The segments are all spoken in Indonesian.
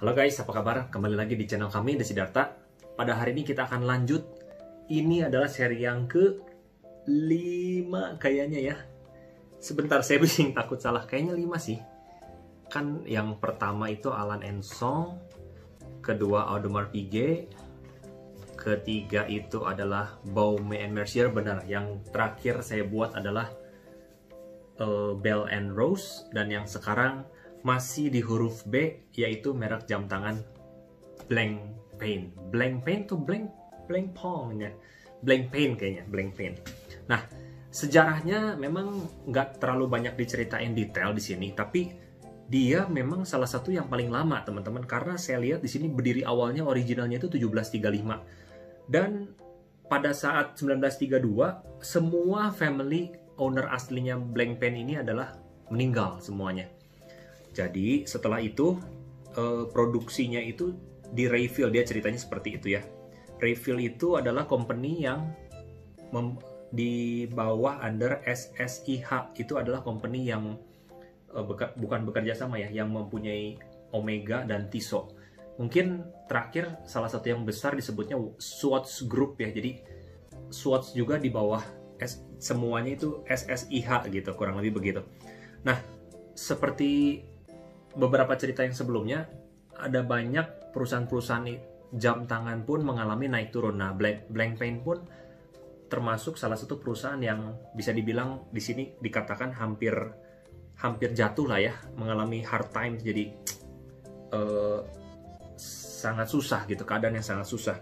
Halo guys, apa kabar? Kembali lagi di channel kami, The Siddhartha. Pada hari ini kita akan lanjut. Ini adalah seri yang ke 5 kayaknya ya. Sebentar, saya bising takut salah. Kayaknya 5 sih. Kan yang pertama itu Alan and Song, kedua Audemars Piguet, ketiga itu adalah Baume and Mercier, benar. Yang terakhir saya buat adalah uh, Bell and Rose, dan yang sekarang masih di huruf B yaitu merek jam tangan Blank Pain. Blank Pain tuh blank blank pong ya. Blank Pain kayaknya, Blank Pain. Nah, sejarahnya memang nggak terlalu banyak diceritain detail di sini, tapi dia memang salah satu yang paling lama teman-teman karena saya lihat di sini berdiri awalnya originalnya itu 1735 dan pada saat 1932 semua family owner aslinya Blank Pen ini adalah meninggal semuanya jadi setelah itu uh, produksinya itu di Rayfield dia ceritanya seperti itu ya. Rayfield itu adalah company yang di bawah under SSIH itu adalah company yang uh, beka bukan bekerja sama ya, yang mempunyai Omega dan Tissot. Mungkin terakhir salah satu yang besar disebutnya Swatch Group ya. Jadi Swatch juga di bawah S, semuanya itu SSIH gitu, kurang lebih begitu. Nah, seperti beberapa cerita yang sebelumnya ada banyak perusahaan-perusahaan jam tangan pun mengalami naik turun. Nah, Blank, Blank Pain pun termasuk salah satu perusahaan yang bisa dibilang di sini dikatakan hampir hampir jatuh lah ya, mengalami hard time jadi uh, sangat susah gitu, keadaan yang sangat susah.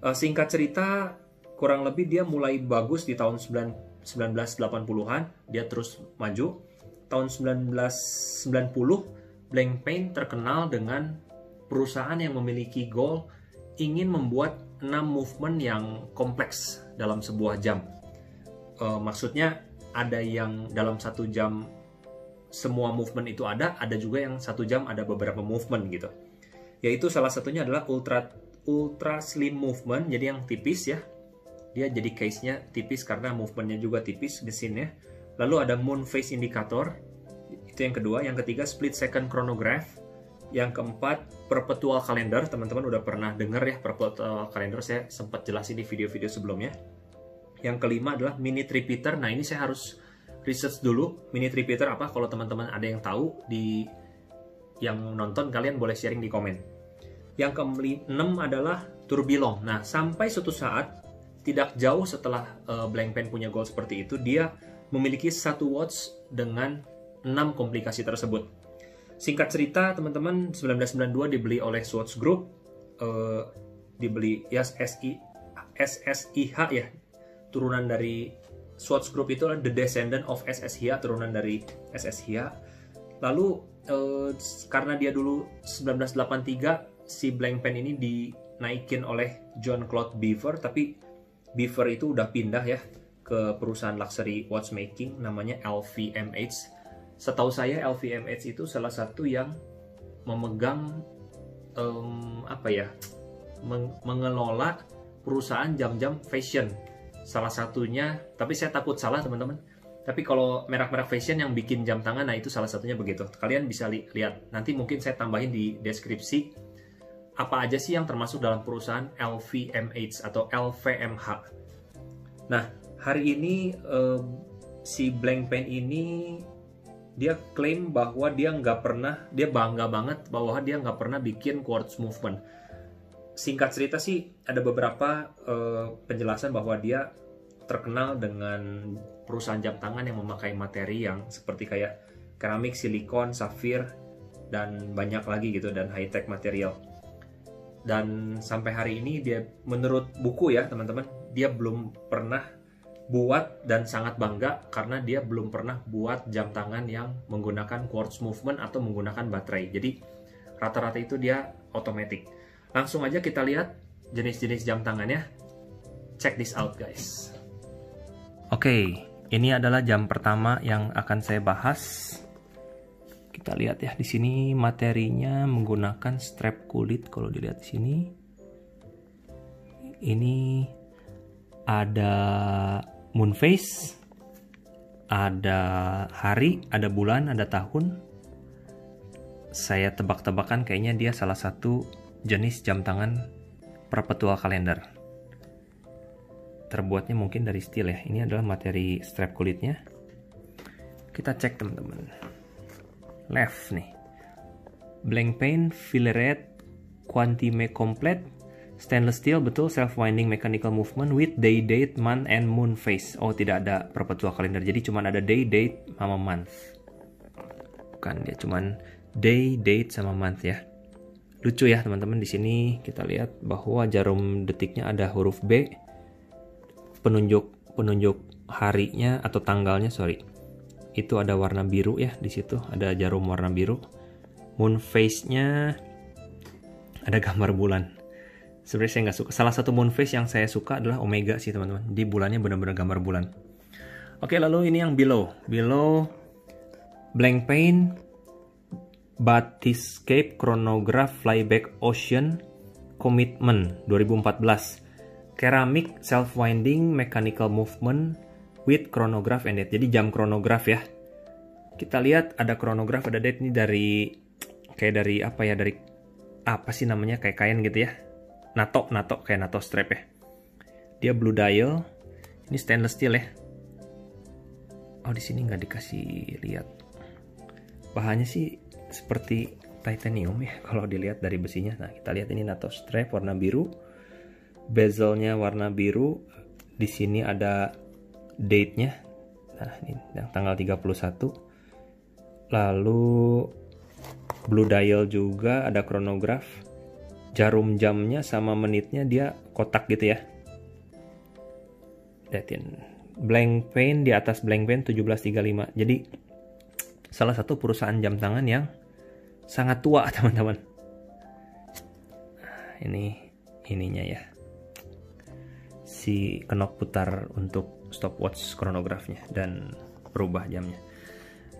Uh, singkat cerita, kurang lebih dia mulai bagus di tahun 1980-an, dia terus maju tahun 1990, Blank Paint terkenal dengan perusahaan yang memiliki goal ingin membuat 6 movement yang kompleks dalam sebuah jam. E, maksudnya ada yang dalam satu jam semua movement itu ada, ada juga yang satu jam ada beberapa movement gitu. Yaitu salah satunya adalah ultra ultra slim movement, jadi yang tipis ya. Dia jadi case-nya tipis karena movementnya juga tipis mesinnya Lalu ada moon phase indicator, itu yang kedua. Yang ketiga split second chronograph. Yang keempat perpetual calendar. Teman-teman udah pernah dengar ya perpetual calendar. Saya sempat jelasin di video-video sebelumnya. Yang kelima adalah minute repeater. Nah ini saya harus research dulu minute repeater apa. Kalau teman-teman ada yang tahu di yang nonton kalian boleh sharing di komen. Yang keenam adalah turbilong. Nah sampai suatu saat tidak jauh setelah uh, Blank Pen punya goal seperti itu, dia memiliki satu watch dengan 6 komplikasi tersebut. Singkat cerita, teman-teman, 1992 dibeli oleh Swatch Group, uh, dibeli ya SSI, SSIH ya, turunan dari Swatch Group itu adalah the descendant of SSIH, turunan dari SSIH. Lalu uh, karena dia dulu 1983 si Blank Pen ini dinaikin oleh John Claude Beaver, tapi Beaver itu udah pindah ya ke perusahaan luxury watchmaking namanya LVMH. Setahu saya LVMH itu salah satu yang memegang um, apa ya meng mengelola perusahaan jam-jam fashion. Salah satunya, tapi saya takut salah teman-teman. Tapi kalau merek-merek fashion yang bikin jam tangan, nah itu salah satunya begitu. Kalian bisa li lihat. Nanti mungkin saya tambahin di deskripsi apa aja sih yang termasuk dalam perusahaan LVMH atau LVMH. Nah, hari ini uh, si Blank Pen ini dia klaim bahwa dia nggak pernah dia bangga banget bahwa dia nggak pernah bikin quartz movement. Singkat cerita sih ada beberapa uh, penjelasan bahwa dia terkenal dengan perusahaan jam tangan yang memakai materi yang seperti kayak keramik, silikon, safir dan banyak lagi gitu dan high tech material. Dan sampai hari ini dia menurut buku ya teman-teman dia belum pernah buat dan sangat bangga karena dia belum pernah buat jam tangan yang menggunakan quartz movement atau menggunakan baterai. Jadi rata-rata itu dia otomatis. Langsung aja kita lihat jenis-jenis jam tangannya. Check this out guys. Oke, okay, ini adalah jam pertama yang akan saya bahas. Kita lihat ya di sini materinya menggunakan strap kulit kalau dilihat di sini. Ini ada moon phase, ada hari, ada bulan, ada tahun. saya tebak-tebakan kayaknya dia salah satu jenis jam tangan perpetual kalender. Terbuatnya mungkin dari steel ya. Ini adalah materi strap kulitnya. Kita cek teman-teman. Left nih. Blank paint, fillet, quantime complete, stainless steel betul self winding mechanical movement with day date month and moon face. Oh tidak ada perpetual kalender. Jadi cuma ada day date sama month. Bukan dia cuman day date sama month ya lucu ya teman-teman di sini kita lihat bahwa jarum detiknya ada huruf B penunjuk penunjuk harinya atau tanggalnya sorry itu ada warna biru ya di situ ada jarum warna biru moon face nya ada gambar bulan sebenarnya saya nggak suka. Salah satu moon face yang saya suka adalah omega sih teman-teman. Di bulannya benar-benar gambar bulan. Oke lalu ini yang below. Below blank paint Bathyscaphe Chronograph Flyback Ocean Commitment 2014 Keramik Self-Winding Mechanical Movement with Chronograph and Date. Jadi jam chronograph ya. Kita lihat ada chronograph ada date ini dari kayak dari apa ya dari apa sih namanya kayak kain gitu ya nato nato kayak nato strap ya dia blue dial ini stainless steel ya oh di sini nggak dikasih lihat bahannya sih seperti titanium ya kalau dilihat dari besinya. Nah, kita lihat ini NATO strap warna biru. Bezelnya warna biru. Di sini ada date-nya. Nah, ini yang tanggal 31. Lalu blue dial juga ada chronograph. Jarum jamnya sama menitnya dia kotak gitu ya. Lihatin. Blank paint di atas blank paint 1735. Jadi salah satu perusahaan jam tangan yang sangat tua teman-teman ini ininya ya si kenop putar untuk stopwatch chronografnya dan berubah jamnya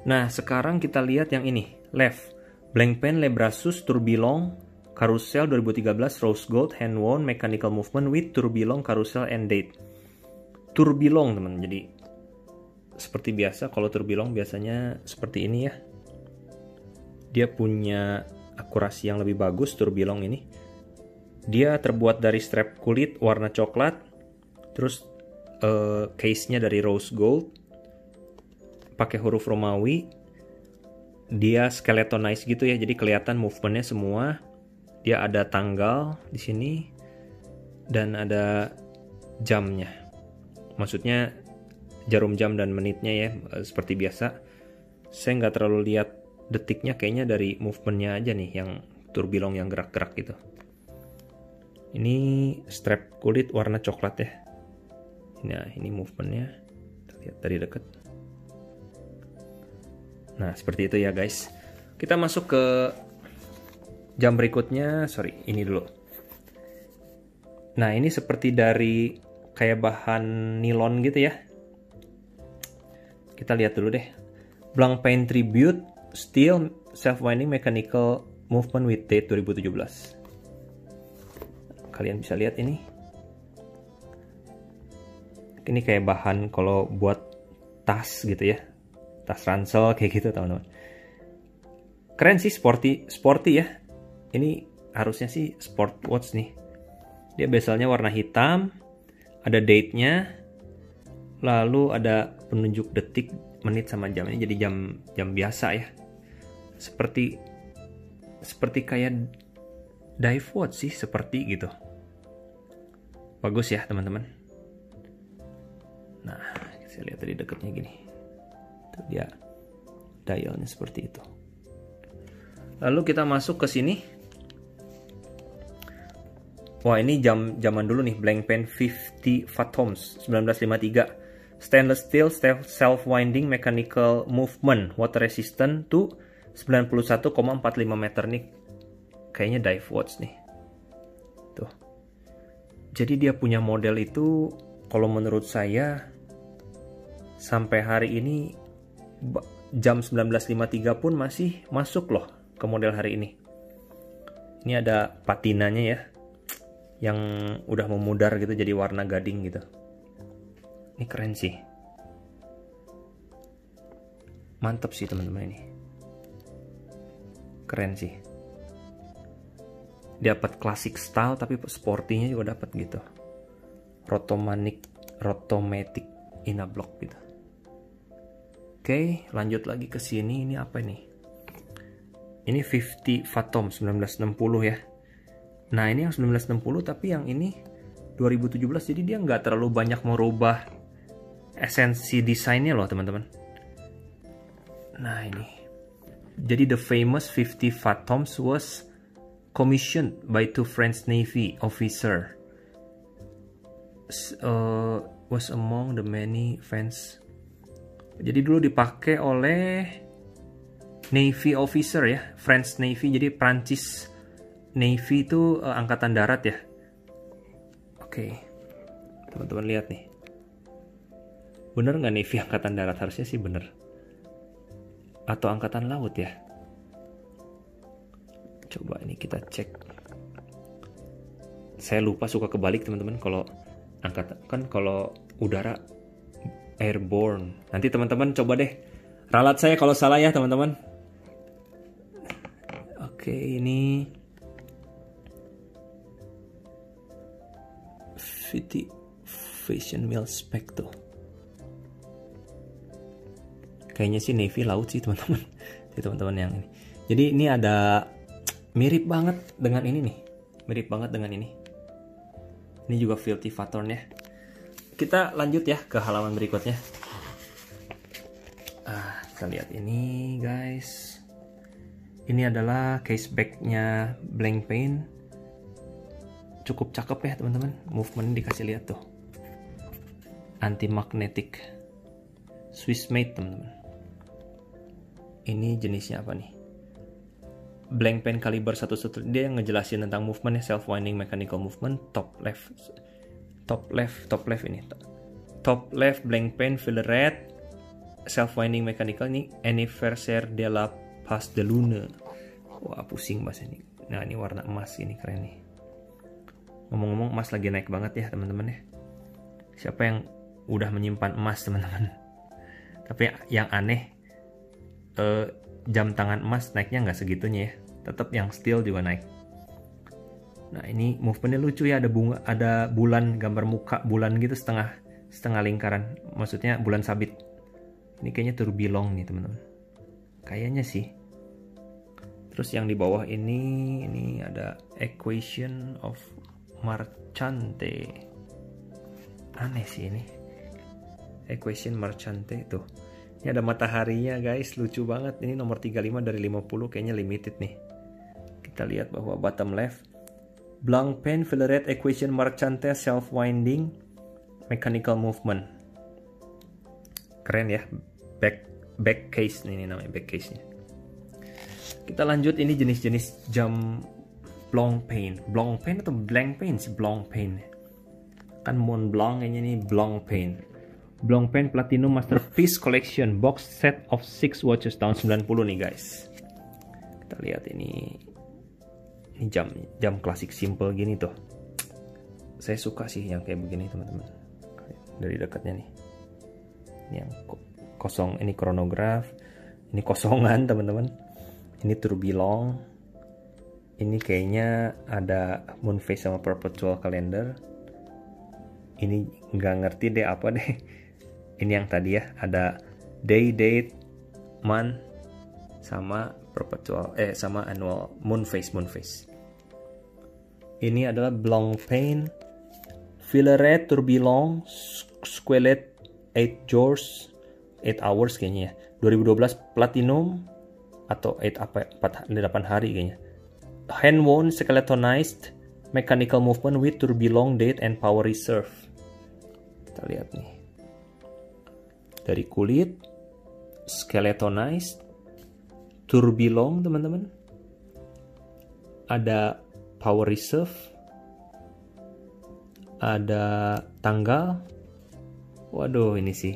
nah sekarang kita lihat yang ini left blank pen lebrasus turbilong carousel 2013 rose gold hand wound mechanical movement with turbilong carousel and date turbilong teman jadi seperti biasa kalau turbilong biasanya seperti ini ya dia punya akurasi yang lebih bagus turbilong ini. Dia terbuat dari strap kulit warna coklat, terus uh, case-nya dari rose gold, pakai huruf Romawi. Dia skeletonized gitu ya, jadi kelihatan movementnya semua. Dia ada tanggal di sini dan ada jamnya. Maksudnya jarum jam dan menitnya ya, eh, seperti biasa. Saya nggak terlalu lihat detiknya kayaknya dari movementnya aja nih yang turbilong yang gerak-gerak gitu. Ini strap kulit warna coklat ya. Nah ini movementnya. Kita lihat dari dekat nah seperti itu ya guys. Kita masuk ke jam berikutnya sorry ini dulu nah ini seperti dari kayak bahan nilon gitu ya kita lihat dulu deh Blanc Paint Tribute Steel Self-Winding Mechanical Movement with Date 2017. Kalian bisa lihat ini. Ini kayak bahan kalau buat tas gitu ya. Tas ransel kayak gitu teman-teman. Keren sih sporty, sporty ya. Ini harusnya sih sport watch nih. Dia bezelnya warna hitam, ada date-nya, lalu ada penunjuk detik, menit sama jam. Ini jadi jam jam biasa ya. Seperti seperti kayak dive watch sih seperti gitu. Bagus ya teman-teman. Nah saya lihat dari dekatnya gini. Itu dia dialnya seperti itu. Lalu kita masuk ke sini wah ini jam zaman dulu nih blank pen 50 Fathoms 1953 stainless steel self winding mechanical movement water resistant to 91,45 meter nih. Kayaknya dive watch nih. Tuh. Jadi dia punya model itu kalau menurut saya sampai hari ini jam 19.53 pun masih masuk loh ke model hari ini. Ini ada patinanya ya yang udah memudar gitu jadi warna gading gitu. Ini keren sih. Mantep sih teman-teman ini. Keren sih. Dapat classic style tapi sportinya juga dapat gitu. Rotomatic rotomatic ina block gitu. Oke lanjut lagi ke sini. Ini apa nih? Ini 50 Fathom 1960 ya nah ini yang 1960 tapi yang ini 2017 jadi dia nggak terlalu banyak merubah esensi desainnya loh teman-teman. Nah ini. Jadi the famous 50 Fathoms was commissioned by two French Navy officer. Uh, was among the many fans jadi dulu dipakai oleh Navy officer ya French Navy jadi Prancis Navy itu uh, angkatan darat ya? Oke. Okay. teman-teman lihat nih. Bener nggak Navy angkatan darat? Harusnya sih bener. Atau angkatan laut ya? Coba ini kita cek. Saya lupa suka kebalik teman-teman kalau angkat kan kalau udara airborne. Nanti teman-teman coba deh. Ralat saya kalau salah ya teman-teman. Oke ini Fiti Fashion Mill Spec tuh kayaknya sih Navy laut sih teman-teman. Teman-teman yang ini. Jadi ini ada mirip banget dengan ini nih. Mirip banget dengan ini. Ini juga filthy pattern ya. Kita lanjut ya ke halaman berikutnya. Ah kita lihat ini guys. Ini adalah case backnya blank paint cukup cakep ya teman-teman. Movement dikasih lihat tuh. Anti magnetic Swiss made teman-teman. Ini jenisnya apa nih? Blank pen kaliber satu satu. Dia yang ngejelasin tentang movement ya self winding mechanical movement. Top left. Top left top left ini. Top left blank pen filler red. Self winding mechanical ini anniversaire de la Paz de Lune wah pusing bahasa ini. Nah ini warna emas ini keren nih ngomong-ngomong emas lagi naik banget ya teman-teman ya. Siapa yang udah menyimpan emas teman-teman? Tapi yang aneh eh, jam tangan emas naiknya nggak segitunya ya. Tetap yang steel juga naik. Nah ini movementnya lucu ya. Ada bunga ada bulan gambar muka bulan gitu setengah setengah lingkaran. Maksudnya bulan sabit. Ini kayaknya turbilong nih teman-teman. Kayaknya sih. Terus yang di bawah ini ini ada equation of marchante. Aneh sih ini. Equation marchante tuh. Ini ada mataharinya guys. Lucu banget. Ini nomor 35 dari 50 kayaknya limited nih. Kita lihat bahwa bottom left. Blank pen fillet equation marchante self winding mechanical movement. Keren ya. Back back case ini namanya back case nya kita lanjut. Ini jenis-jenis jam blanc pain. Blanc pain atau blank pain? Sih blanc pain. Kan Mont Blanc ini nih blanc pain. Blanc Pen Platinum Masterpiece Collection. Box set of 6 watches tahun 90 nih guys. Kita lihat ini. Ini jam jam klasik simple gini tuh. Saya suka sih yang kayak begini teman-teman. Dari dekatnya nih. Ini yang kosong. Ini kronograf ini kosongan teman-teman. Ini turbilong ini kayaknya ada moon phase sama perpetual calendar. Ini nggak ngerti deh apa deh. Ini yang tadi ya ada day date month sama perpetual eh sama annual moon phase moon phase ini adalah Blancpain Villeret Tourbillon Squelet 8 Jours 8 hours kayaknya ya. 2012 Platinum atau 8 apa 4 8 hari kayaknya hand wound skeletonized mechanical movement with tourbillon date and power reserve. Kita lihat nih. Dari kulit skeletonized turbilong teman-teman. Ada power reserve ada tanggal. Waduh ini sih.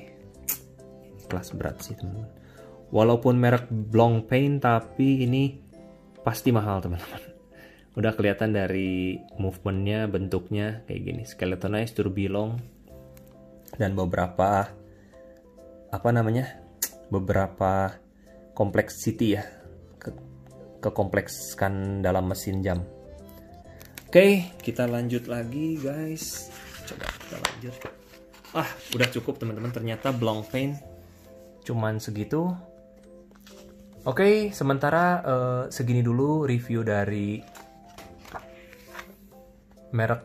Kelas berat sih teman-teman. Walaupun merek Blong Paint tapi ini pasti mahal teman-teman udah kelihatan dari movementnya bentuknya kayak gini skeletonized turbilong dan beberapa apa namanya beberapa complexity ya kekomplekskan dalam mesin jam. Oke, kita lanjut lagi guys. Coba kita lanjut. Ah, udah cukup teman-teman. Ternyata Blancpain cuman segitu. Oke, sementara uh, segini dulu review dari merek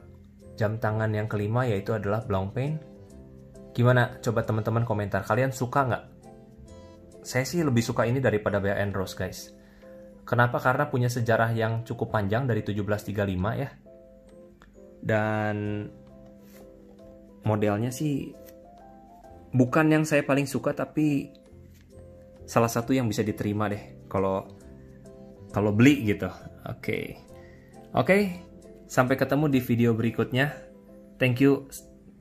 jam tangan yang kelima yaitu adalah Blancpain. Gimana? Coba teman-teman komentar. Kalian suka nggak? Saya sih lebih suka ini daripada BN Rose guys. Kenapa? Karena punya sejarah yang cukup panjang dari 1735 ya. Dan modelnya sih bukan yang saya paling suka tapi salah satu yang bisa diterima deh kalau kalau beli gitu. Oke. Okay. Oke, okay, sampai ketemu di video berikutnya. Thank you.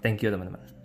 Thank you teman-teman.